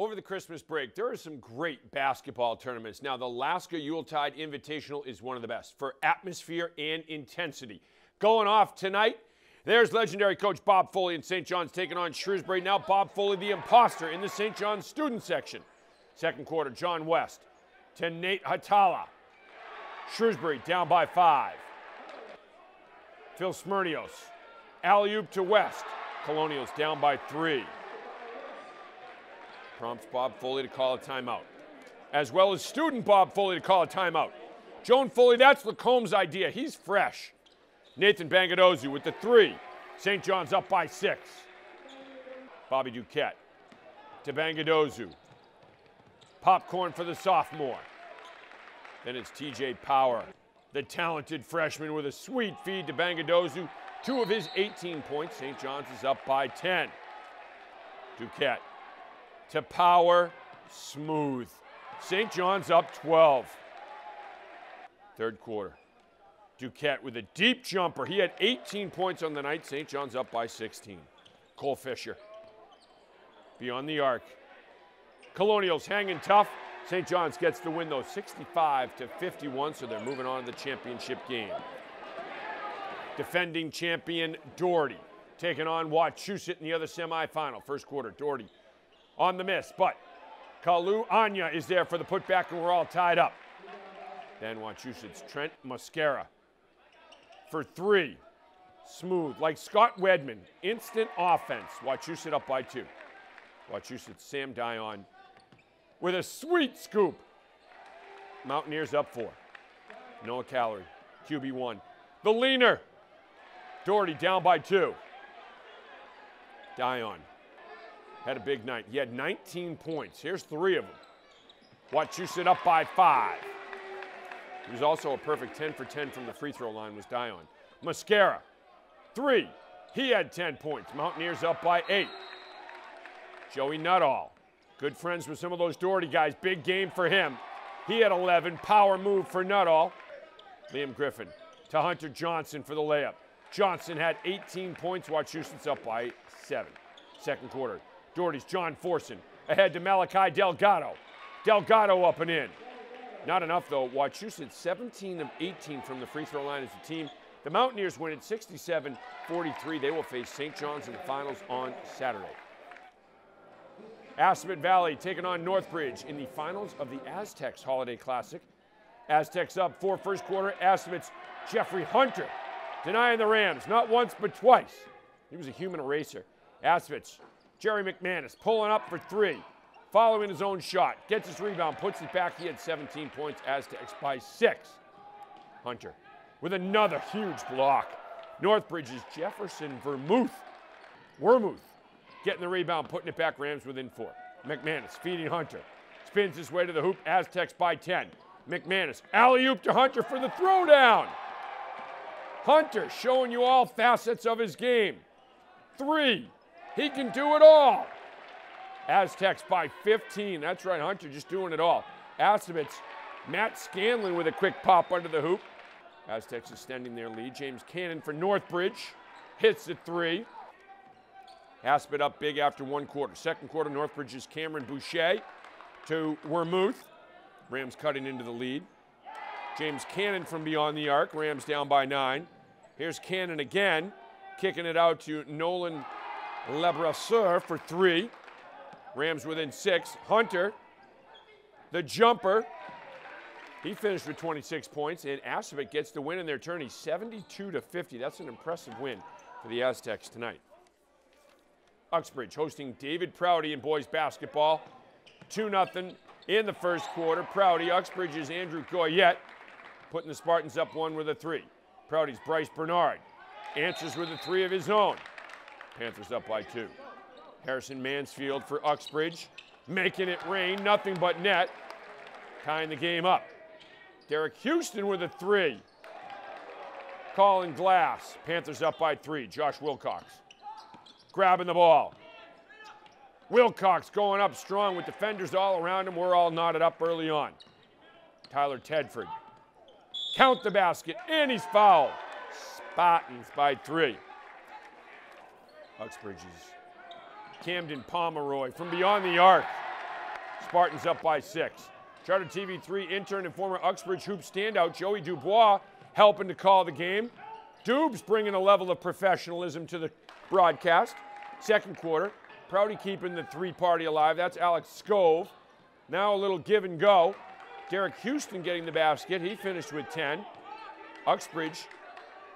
Over the Christmas break, there are some great basketball tournaments. Now, the Alaska Yuletide Invitational is one of the best for atmosphere and intensity. Going off tonight, there's legendary coach Bob Foley in St. John's taking on Shrewsbury. Now, Bob Foley, the imposter, in the St. John's student section. Second quarter, John West to Nate Hatala. Shrewsbury down by five. Phil Smirnios. Alley to West. Colonials down by three prompts Bob Foley to call a timeout, as well as student Bob Foley to call a timeout. Joan Foley, that's Lacombe's idea. He's fresh. Nathan Bangadozu with the three. St. John's up by six. Bobby Duquette to Bangadozu. Popcorn for the sophomore. Then it's TJ Power, the talented freshman with a sweet feed to Bangadozu. Two of his 18 points. St. John's is up by 10. Duquette to power, smooth. St. John's up 12. Third quarter. Duquette with a deep jumper. He had 18 points on the night. St. John's up by 16. Cole Fisher. Beyond the arc. Colonials hanging tough. St. John's gets the win though, 65 to 51, so they're moving on to the championship game. Defending champion Doherty taking on Wachusett in the other semifinal. First quarter, Doherty on the miss, but Kalu Anya is there for the putback, and we're all tied up. Then Wachusett's Trent Mascara for three. Smooth, like Scott Wedman. Instant offense. Wachusett up by two. Wachusett's Sam Dion with a sweet scoop. Mountaineers up four. Noah Calorie, QB1. The leaner. Doherty down by two. Dion had a big night. He had 19 points. Here's three of them. Wachusett up by five. He was also a perfect 10 for 10 from the free throw line was Dion. Mascara, three. He had 10 points. Mountaineers up by eight. Joey Nuttall, good friends with some of those Doherty guys. Big game for him. He had 11. Power move for Nuttall. Liam Griffin to Hunter Johnson for the layup. Johnson had 18 points. Wachusett's up by seven. Second quarter. Doherty's John Forson ahead to Malachi Delgado. Delgado up and in. Not enough though. Wachusett 17 of 18 from the free throw line as a team. The Mountaineers win at 67 43. They will face St. John's in the finals on Saturday. Assabet Valley taking on Northbridge in the finals of the Aztecs Holiday Classic. Aztecs up four first quarter. Assabet's Jeffrey Hunter denying the Rams not once but twice. He was a human eraser. Assabet's Jerry McManus pulling up for three, following his own shot, gets his rebound, puts it back. He had 17 points, as Aztecs by six. Hunter with another huge block. Northbridge's Jefferson Vermouth. Vermouth getting the rebound, putting it back. Rams within four. McManus feeding Hunter. Spins his way to the hoop. Aztecs by 10. McManus alley oop to Hunter for the throwdown. Hunter showing you all facets of his game. Three. He can do it all. Aztecs by 15. That's right, Hunter just doing it all. Assabet's Matt Scanlon with a quick pop under the hoop. Aztecs extending their lead. James Cannon for Northbridge hits the three. Assabet up big after one quarter. Second quarter, Northbridge's Cameron Boucher to Vermouth. Rams cutting into the lead. James Cannon from beyond the arc. Rams down by nine. Here's Cannon again, kicking it out to Nolan Lebrasseur for three. Rams within six. Hunter, the jumper. He finished with 26 points, and Assabet gets the win in their tourney, 72 to 50. That's an impressive win for the Aztecs tonight. Uxbridge hosting David Prouty in boys basketball. 2 0 in the first quarter. Prouty, Uxbridge's Andrew Goyette putting the Spartans up one with a three. Prouty's Bryce Bernard answers with a three of his own. Panthers up by two. Harrison Mansfield for Uxbridge, making it rain, nothing but net, tying the game up. Derek Houston with a three. Calling glass. Panthers up by three. Josh Wilcox grabbing the ball. Wilcox going up strong with defenders all around him. We're all knotted up early on. Tyler Tedford. Count the basket, and he's fouled. Spartans by three. Uxbridge's Camden Pomeroy from beyond the arc. Spartans up by six. Charter TV 3 intern and former Uxbridge hoop standout Joey Dubois helping to call the game. Dubes bringing a level of professionalism to the broadcast. Second quarter, Prouty keeping the three party alive. That's Alex Scove. Now a little give and go. Derek Houston getting the basket. He finished with 10. Uxbridge,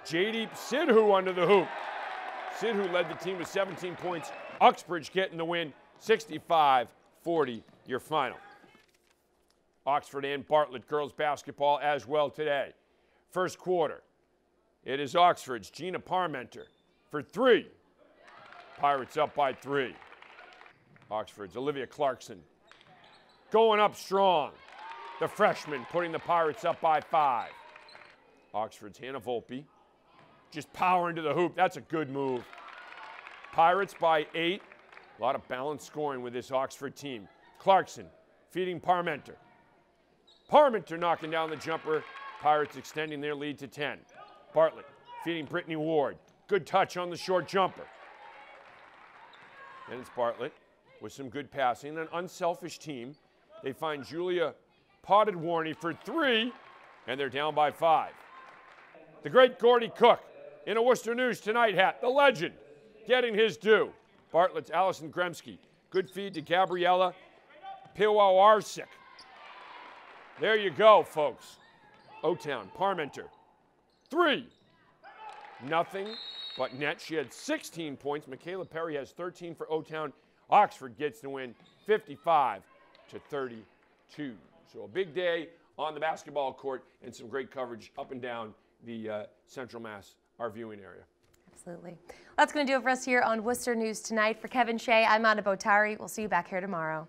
JD Sidhu under the hoop. Sidhu led the team with 17 points. Uxbridge getting the win, 65 40, your final. Oxford and Bartlett girls basketball as well today. First quarter, it is Oxford's Gina Parmenter for three. Pirates up by three. Oxford's Olivia Clarkson going up strong. The freshman putting the Pirates up by five. Oxford's Hannah Volpe just power into the hoop. That's a good move. Pirates by eight. A lot of balanced scoring with this Oxford team. Clarkson feeding Parmenter. Parmenter knocking down the jumper. Pirates extending their lead to 10. Bartlett feeding Brittany Ward. Good touch on the short jumper. And it's Bartlett with some good passing. An unselfish team. They find Julia Potted Warney for three, and they're down by five. The great Gordy Cook in a Worcester News Tonight hat, the legend, getting his due. Bartlett's Allison Gremsky. Good feed to Gabriella Piwawarsik. There you go, folks. O-Town, Parmenter. Three. Nothing but net. She had 16 points. Michaela Perry has 13 for O-Town. Oxford gets the win 55 to 32. So a big day on the basketball court and some great coverage up and down the uh, Central Mass, our viewing area. Absolutely. That's going to do it for us here on Worcester News Tonight. For Kevin Shea, I'm Anna Botari. We'll see you back here tomorrow.